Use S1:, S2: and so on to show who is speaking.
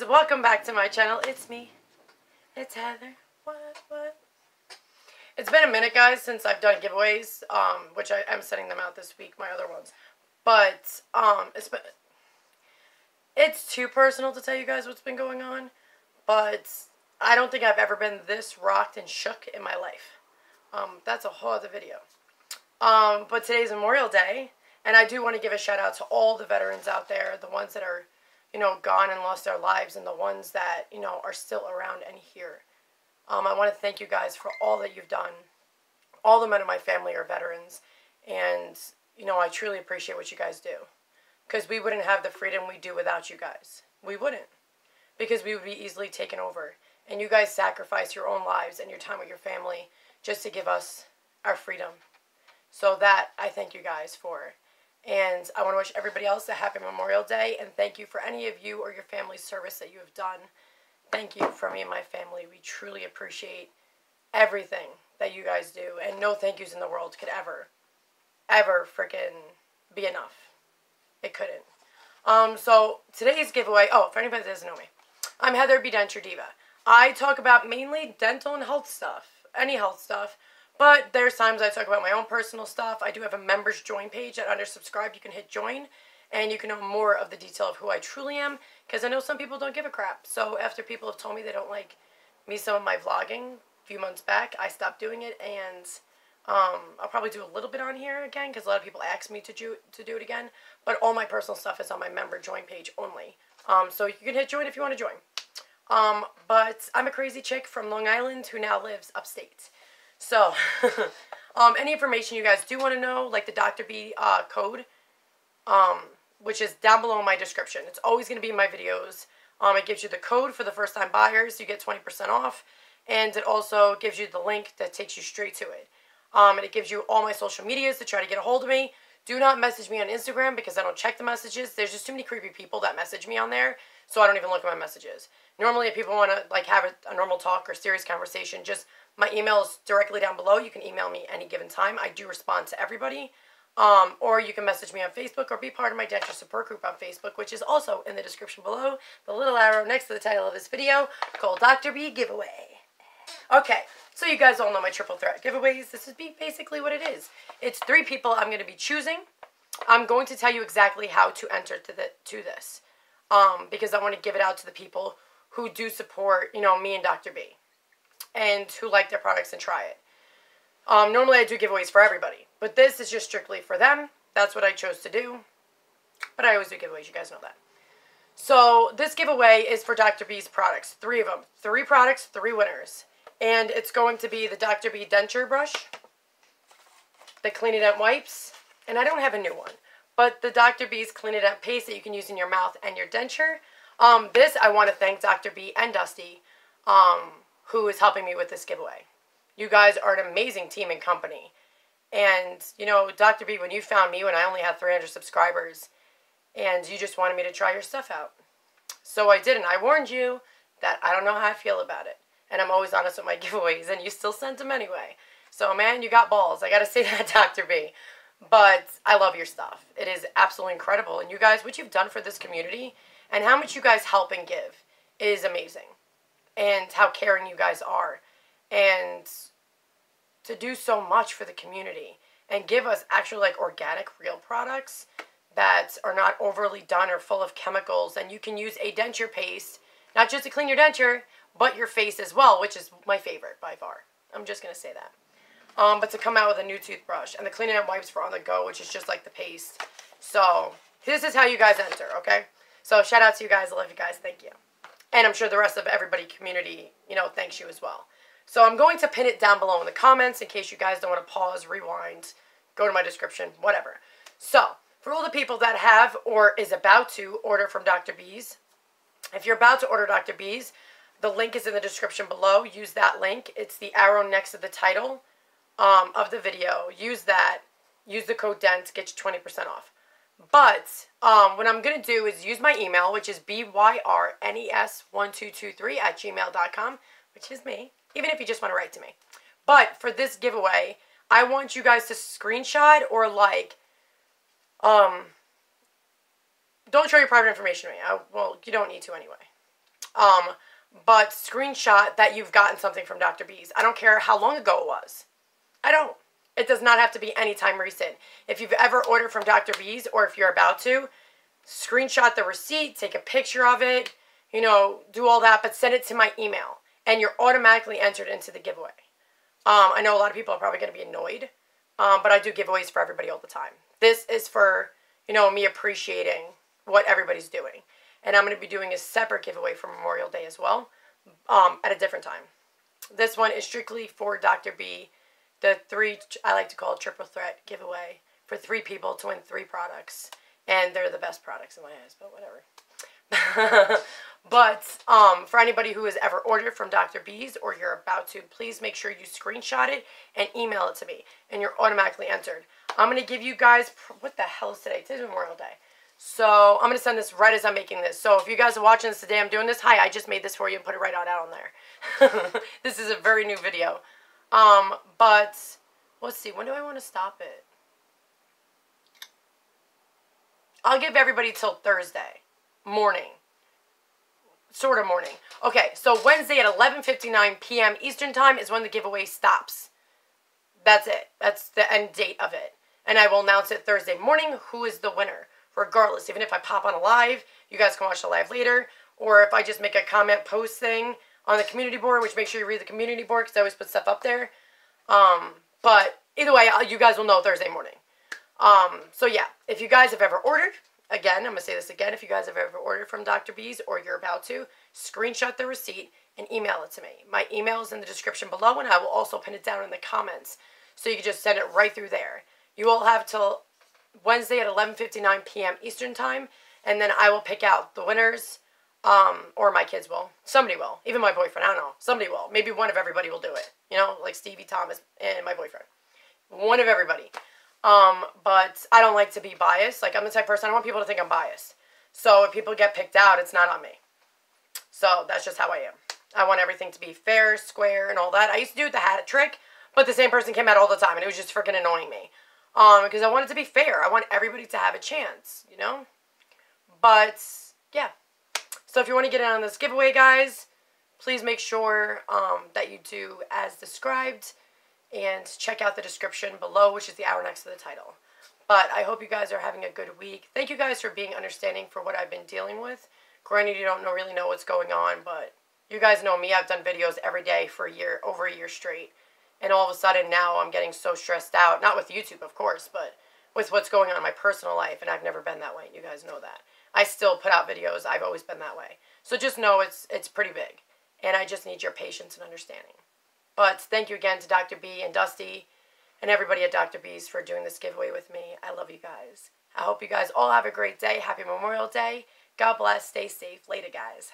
S1: guys, welcome back to my channel. It's me. It's Heather. What, what? It's been a minute, guys, since I've done giveaways, um, which I am sending them out this week, my other ones. But, um, it's been, it's too personal to tell you guys what's been going on, but I don't think I've ever been this rocked and shook in my life. Um, that's a whole other video. Um, but today's Memorial Day, and I do want to give a shout out to all the veterans out there, the ones that are, you know, gone and lost their lives, and the ones that, you know, are still around and here. Um, I want to thank you guys for all that you've done. All the men in my family are veterans, and, you know, I truly appreciate what you guys do. Because we wouldn't have the freedom we do without you guys. We wouldn't. Because we would be easily taken over. And you guys sacrifice your own lives and your time with your family just to give us our freedom. So that I thank you guys for. And I want to wish everybody else a happy Memorial Day and thank you for any of you or your family's service that you have done. Thank you for me and my family. We truly appreciate everything that you guys do. And no thank yous in the world could ever, ever freaking be enough. It couldn't. Um, so today's giveaway, oh, for anybody that doesn't know me, I'm Heather B. Denture Diva. I talk about mainly dental and health stuff, any health stuff. But there's times I talk about my own personal stuff. I do have a members join page at under subscribe. You can hit join and you can know more of the detail of who I truly am because I know some people don't give a crap. So after people have told me they don't like me some of my vlogging a few months back, I stopped doing it and um, I'll probably do a little bit on here again because a lot of people ask me to do to do it again. But all my personal stuff is on my member join page only. Um, so you can hit join if you want to join. Um, but I'm a crazy chick from Long Island who now lives upstate. So, um, any information you guys do want to know, like the Dr. B uh, code, um, which is down below in my description. It's always going to be in my videos. Um, it gives you the code for the first time buyers. You get 20% off. And it also gives you the link that takes you straight to it. Um, and it gives you all my social medias to try to get a hold of me. Do not message me on Instagram because I don't check the messages. There's just too many creepy people that message me on there, so I don't even look at my messages. Normally, if people want to like have a, a normal talk or serious conversation, just my email is directly down below. You can email me any given time. I do respond to everybody. Um, or you can message me on Facebook or be part of my denture support group on Facebook, which is also in the description below. The little arrow next to the title of this video called Dr. B Giveaway. Okay, so you guys all know my triple threat giveaways. This is basically what it is. It's three people I'm going to be choosing. I'm going to tell you exactly how to enter to the to this, um, because I want to give it out to the people who do support, you know, me and Dr. B and who like their products and try it. Um, normally I do giveaways for everybody, but this is just strictly for them. That's what I chose to do. But I always do giveaways, you guys know that. So this giveaway is for Dr. B's products. Three of them. Three products, three winners. And it's going to be the Dr. B denture brush, the Clean It Up wipes, and I don't have a new one, but the Dr. B's Clean It Up paste that you can use in your mouth and your denture. Um, this, I want to thank Dr. B and Dusty um, who is helping me with this giveaway. You guys are an amazing team and company. And, you know, Dr. B, when you found me when I only had 300 subscribers, and you just wanted me to try your stuff out. So I did, and I warned you that I don't know how I feel about it. And I'm always honest with my giveaways, and you still sent them anyway. So, man, you got balls. I got to say that, Dr. B. But I love your stuff. It is absolutely incredible. And you guys, what you've done for this community and how much you guys help and give is amazing and how caring you guys are. And to do so much for the community and give us actual like organic real products that are not overly done or full of chemicals. And you can use a denture paste not just to clean your denture but your face as well which is my favorite by far. I'm just going to say that. Um, but to come out with a new toothbrush and the Clean It Up wipes for on the go which is just like the paste. So this is how you guys enter okay? So shout out to you guys. I love you guys. Thank you and I'm sure the rest of everybody community, you know, thanks you as well. So I'm going to pin it down below in the comments in case you guys don't want to pause, rewind, go to my description, whatever. So, for all the people that have or is about to order from Dr. B's, if you're about to order Dr. B's, the link is in the description below. Use that link. It's the arrow next to the title um, of the video. Use that. Use the code DENT. Get you 20% off. But um, what I'm going to do is use my email, which is byrnes1223 at gmail.com, which is me, even if you just want to write to me. But for this giveaway, I want you guys to screenshot or like, um, don't show your private information to me. I, well, you don't need to anyway. Um, but screenshot that you've gotten something from Dr. B's. I don't care how long ago it was. I don't. It does not have to be any time recent. If you've ever ordered from Dr. B's or if you're about to, screenshot the receipt, take a picture of it, you know, do all that, but send it to my email. And you're automatically entered into the giveaway. Um, I know a lot of people are probably going to be annoyed, um, but I do giveaways for everybody all the time. This is for, you know, me appreciating what everybody's doing. And I'm going to be doing a separate giveaway for Memorial Day as well um, at a different time. This one is strictly for Dr. B, the three, I like to call triple threat giveaway for three people to win three products. And they're the best products in my eyes, but whatever. but um, for anybody who has ever ordered from Dr. B's or you're about to, please make sure you screenshot it and email it to me. And you're automatically entered. I'm going to give you guys, what the hell is today? Today's Memorial Day. So I'm going to send this right as I'm making this. So if you guys are watching this today, I'm doing this. Hi, I just made this for you and put it right out, out on there. this is a very new video. Um, but let's see. When do I want to stop it? I'll give everybody till Thursday morning. Sort of morning. Okay, so Wednesday at 11.59 p.m. Eastern Time is when the giveaway stops. That's it. That's the end date of it. And I will announce it Thursday morning who is the winner regardless. Even if I pop on a live, you guys can watch the live later. Or if I just make a comment post thing on the community board, which make sure you read the community board because I always put stuff up there. Um, but either way, you guys will know Thursday morning. Um, so yeah, if you guys have ever ordered, again, I'm going to say this again, if you guys have ever ordered from Dr. B's or you're about to, screenshot the receipt and email it to me. My email is in the description below and I will also pin it down in the comments. So you can just send it right through there. You will have till Wednesday at 11:59 p.m. Eastern Time, and then I will pick out the winners. Um, or my kids will. Somebody will. Even my boyfriend. I don't know. Somebody will. Maybe one of everybody will do it. You know, like Stevie Thomas and my boyfriend. One of everybody. Um, but I don't like to be biased. Like I'm the type person I don't want people to think I'm biased. So if people get picked out, it's not on me. So that's just how I am. I want everything to be fair, square, and all that. I used to do the hat trick, but the same person came out all the time, and it was just freaking annoying me um, because I want it to be fair. I want everybody to have a chance, you know? But, yeah. So if you want to get in on this giveaway, guys, please make sure um, that you do as described and check out the description below, which is the hour next to the title. But I hope you guys are having a good week. Thank you guys for being understanding for what I've been dealing with. Granted, you don't know, really know what's going on, but you guys know me. I've done videos every day for a year, over a year straight. And all of a sudden now I'm getting so stressed out. Not with YouTube, of course, but with what's going on in my personal life. And I've never been that way. You guys know that. I still put out videos. I've always been that way. So just know it's it's pretty big. And I just need your patience and understanding. But thank you again to Dr. B and Dusty and everybody at Dr. B's for doing this giveaway with me. I love you guys. I hope you guys all have a great day. Happy Memorial Day. God bless. Stay safe. Later, guys.